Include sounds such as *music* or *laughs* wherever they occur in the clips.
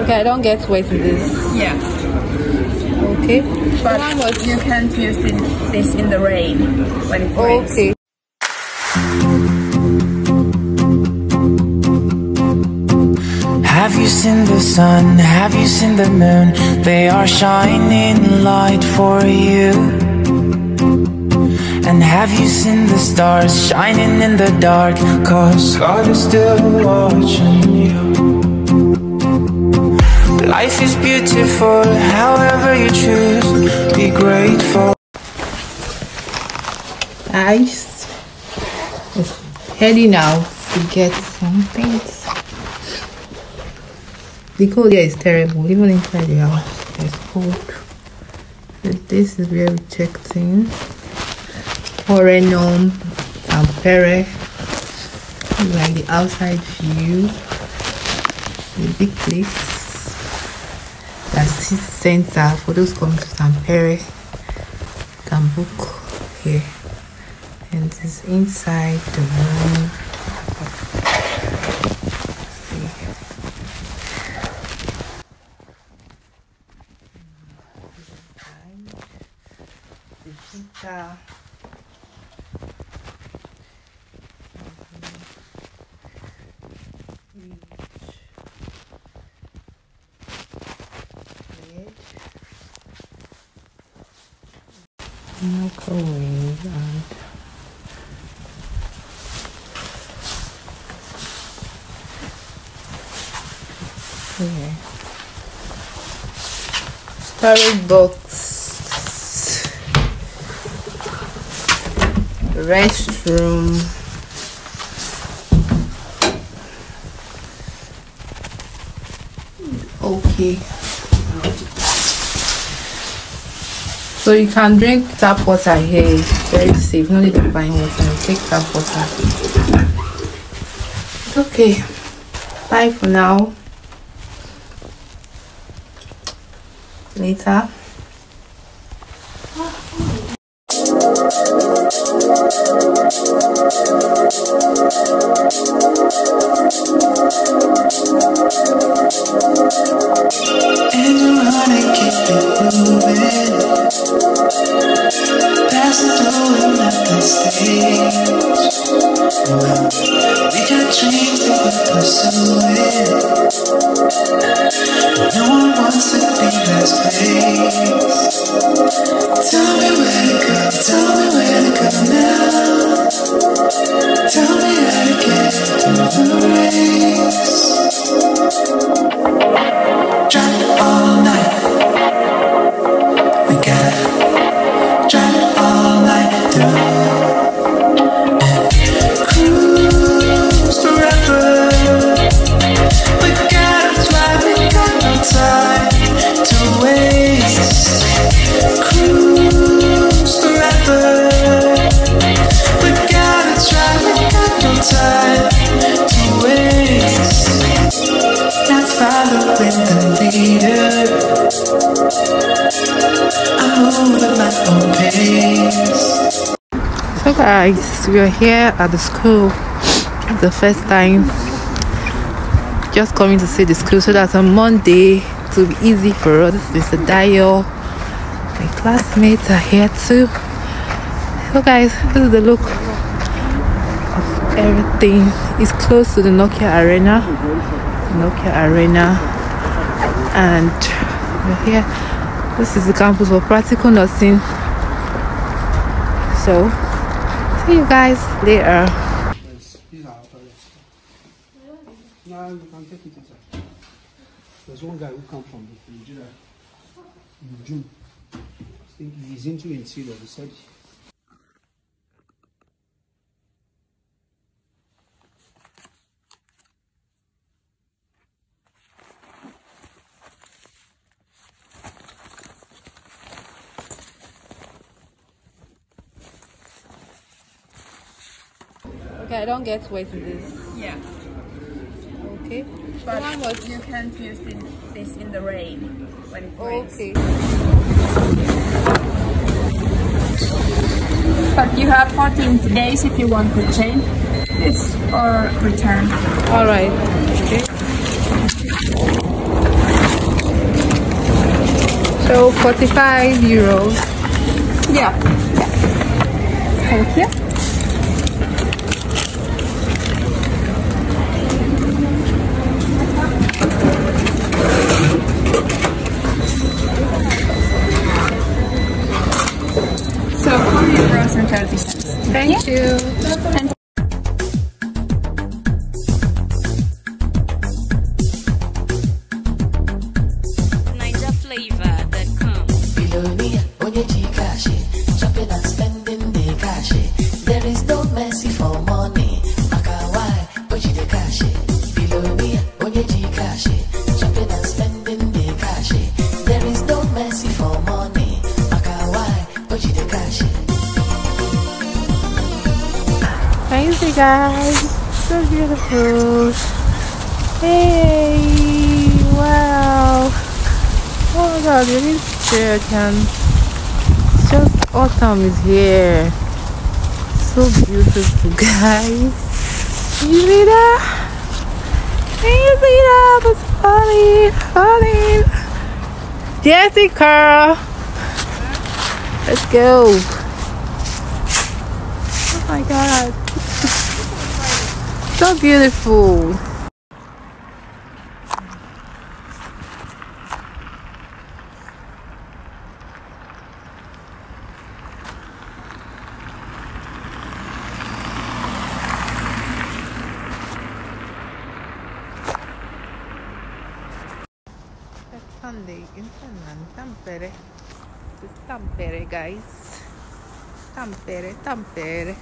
Okay, I don't get wet in this. Yeah. Okay. But One was- you can't use it, this in the rain when it rains. Okay. Have you seen the sun? Have you seen the moon? They are shining light for you. And have you seen the stars shining in the dark? Cause God is still watching you. Life is beautiful, however you choose. Be grateful. Guys, it's heading out to get something. The cold here is terrible, even inside the house. It's cold. This is where we checked in. Forenum and Pere. Like the outside view. The big place. The center for those coming to Tampere. Can book here and this is inside the room. Microwave uh, and. Storage box. Restroom. Okay. So you can drink tap water here. It's very safe. No need to buy water. Take tap water. Okay. Bye for now. Later. Tell me where to go, tell me where to go now. Drive all night. Guys, we are here at the school. The first time just coming to see the school so that on Monday it will be easy for us. Mr. Dio, my classmates are here too. So guys, this is the look of everything. It's close to the Nokia Arena. Nokia Arena. And we're here. This is the campus for practical nursing. So See you guys later. There's one guy who come from Nigeria. I think he's into interior. He said Okay, I don't get wet in this. Yeah. Okay. But was... you can't use this in the rain when it rains. Okay. But you have 14 days if you want to change this or return. All right. Okay. So 45 euros. Yeah. Yeah. Thank you. services. Thank you. And really? Scared and just autumn is here. So beautiful guys. You see that? You see that? It's falling falling Jessica let's go. Oh my god. *laughs* So beautiful. guys. Tampere, Tampere.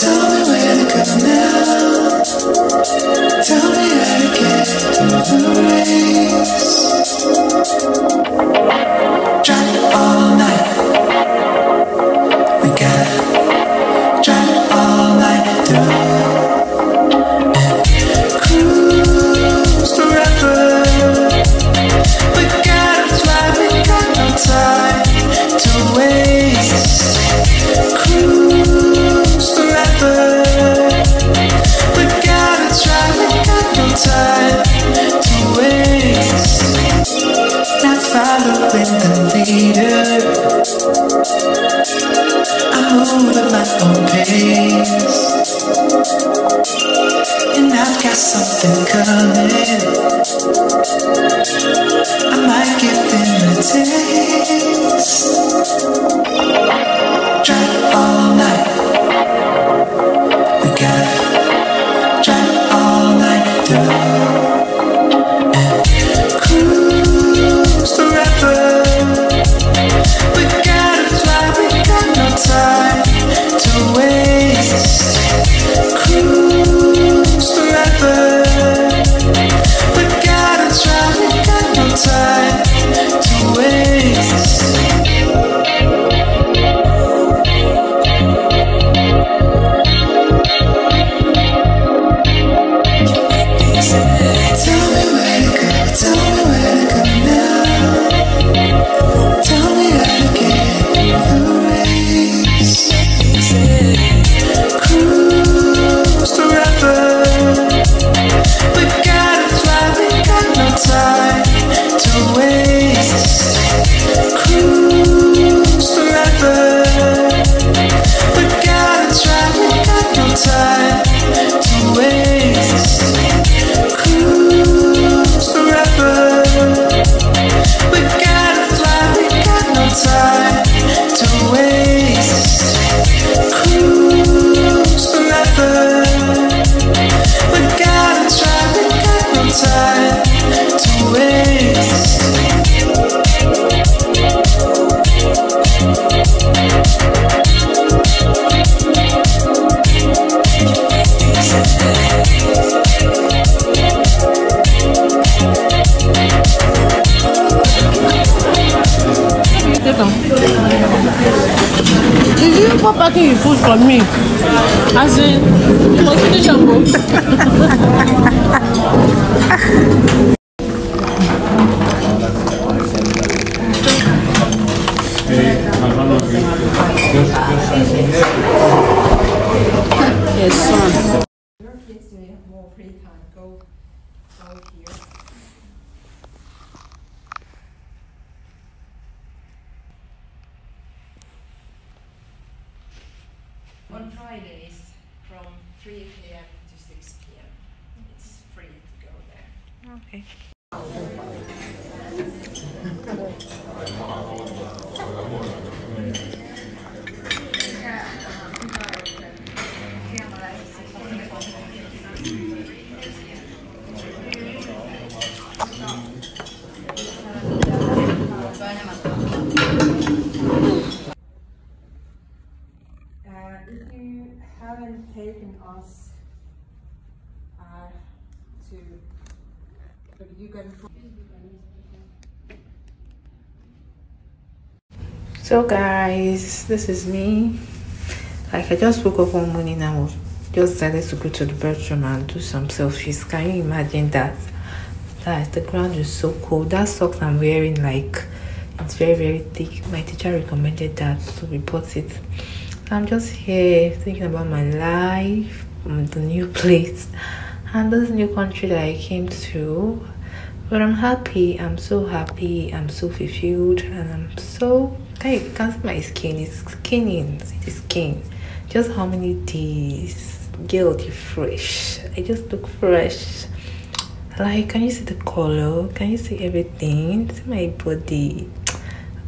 Tell me where to go. own at my own pace And I've got something coming I might give them a taste Try all night We gotta try all night through packing your food for me? As in, you must finish and go. yes, son. Your kids do have more free time. Go, go here. On Fridays from 3 p.m. to 6 p.m. It's free to go there. Okay. Taken us uh, to, but you can. So guys, this is me. Like I just woke up one morning and was just decided to go to the bedroom and do some selfies. Can you imagine that? That the ground is so cold. That socks I'm wearing like it's very very thick. My teacher recommended that so we bought it. I'm just here thinking about my life, um, the new place, and this new country that I came to. But I'm happy. I'm so happy. I'm so fulfilled, and I'm so. Hey, you can see my skin. It's skinning. The skin. Just how many days? You fresh. I just look fresh. Like, can you see the color? Can you see everything? See my body,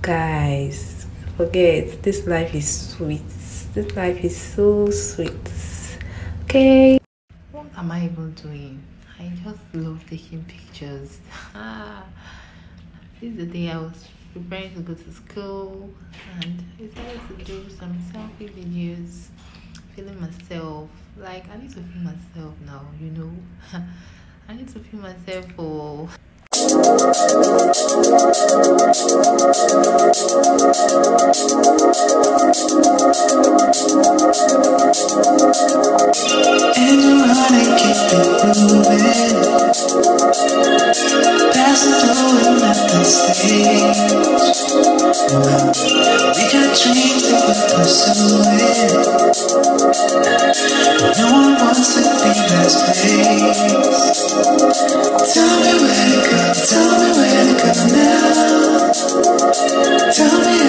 guys. Forget this life is sweet. This life is so sweet. Okay. What am I even doing? I just love taking pictures. *laughs* Ah, this is the day I was preparing to go to school and I decided to do some selfie videos, feeling myself. Like I need to feel myself now, you know. *laughs* I need to feel myself for No one wants to be last place. Tell me where tell me where to go now. Tell me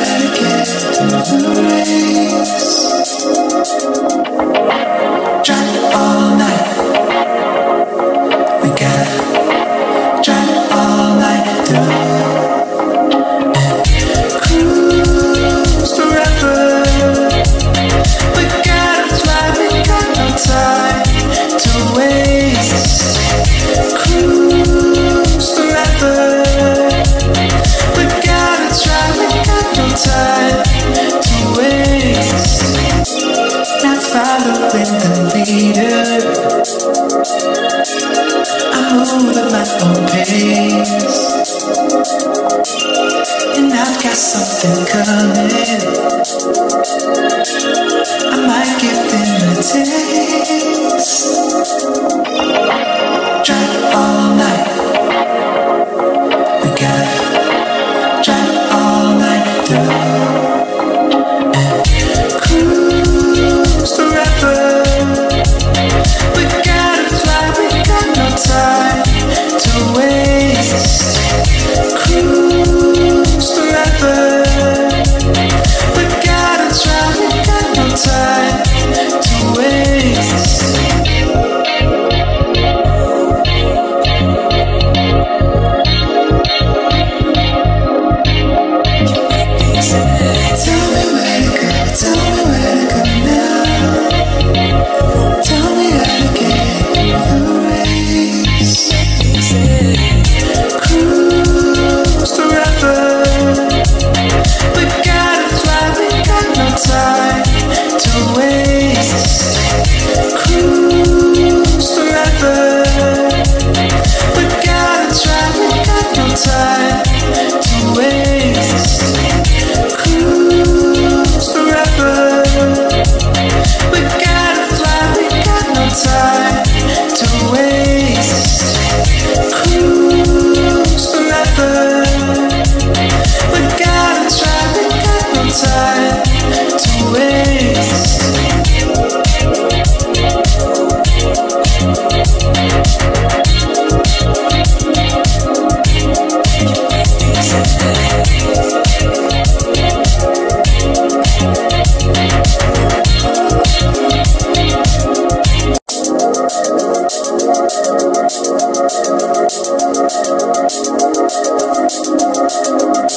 Thank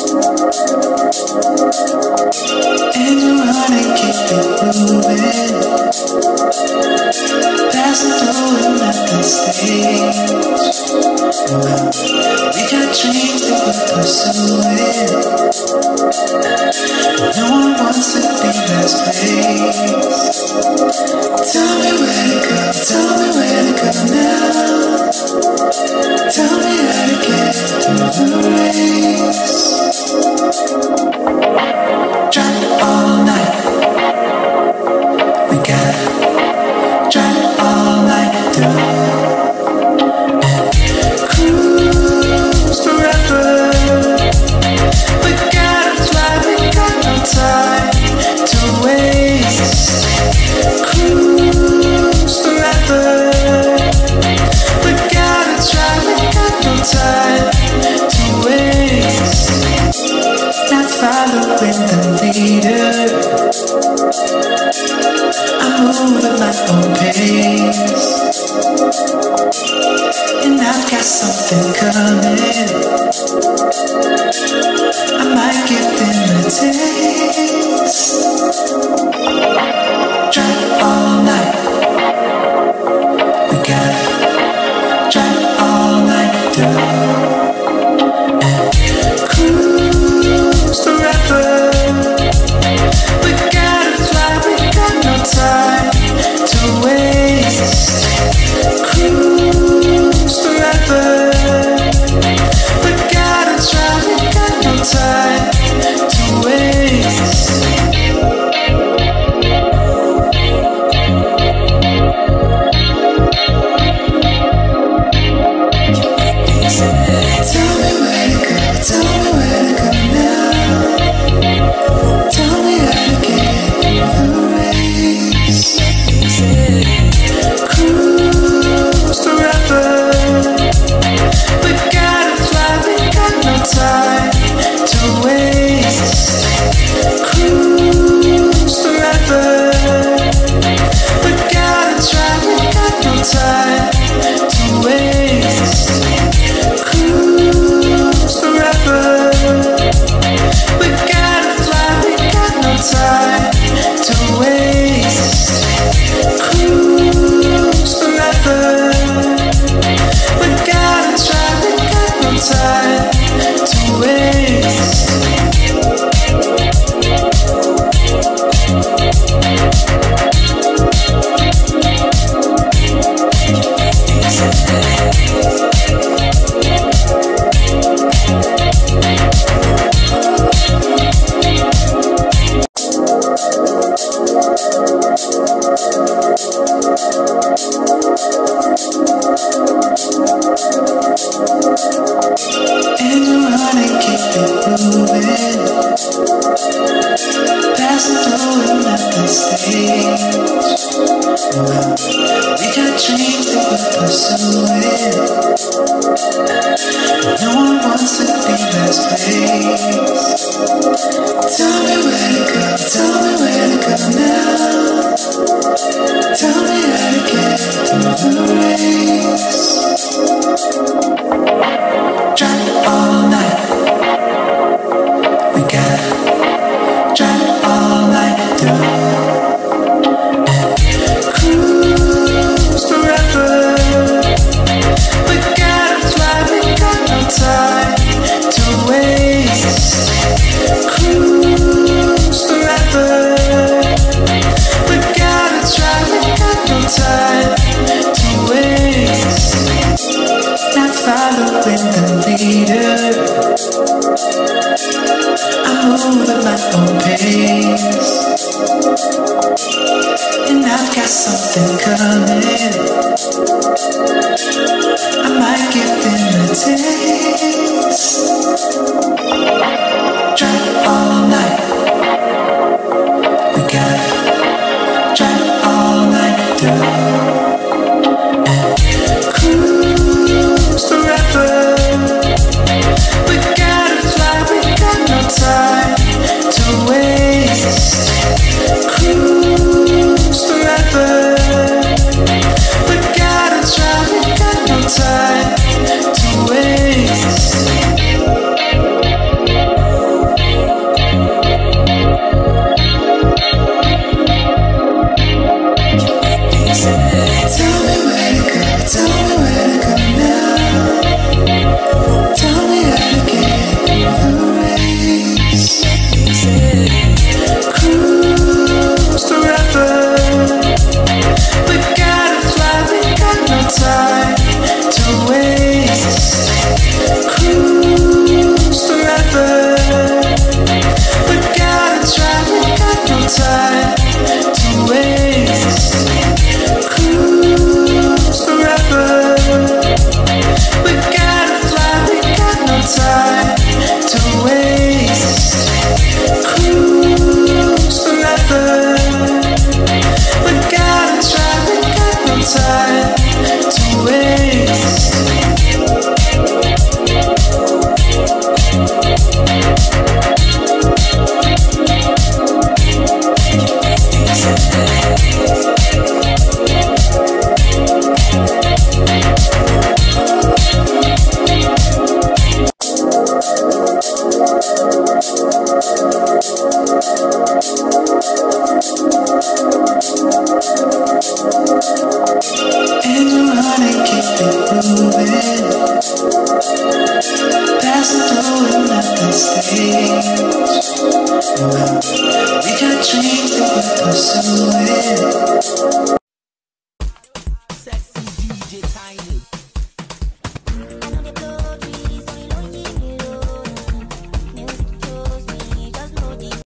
you.